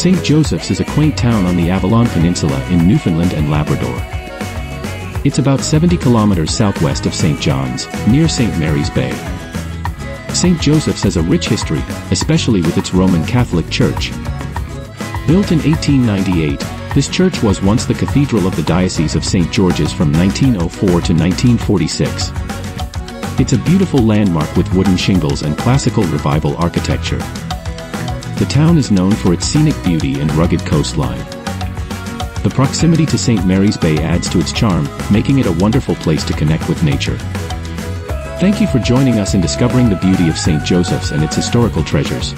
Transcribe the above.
St. Joseph's is a quaint town on the Avalon Peninsula in Newfoundland and Labrador. It's about 70 kilometers southwest of St. John's, near St. Mary's Bay. St. Joseph's has a rich history, especially with its Roman Catholic Church. Built in 1898, this church was once the cathedral of the Diocese of St. George's from 1904 to 1946. It's a beautiful landmark with wooden shingles and classical revival architecture. The town is known for its scenic beauty and rugged coastline. The proximity to St. Mary's Bay adds to its charm, making it a wonderful place to connect with nature. Thank you for joining us in discovering the beauty of St. Joseph's and its historical treasures.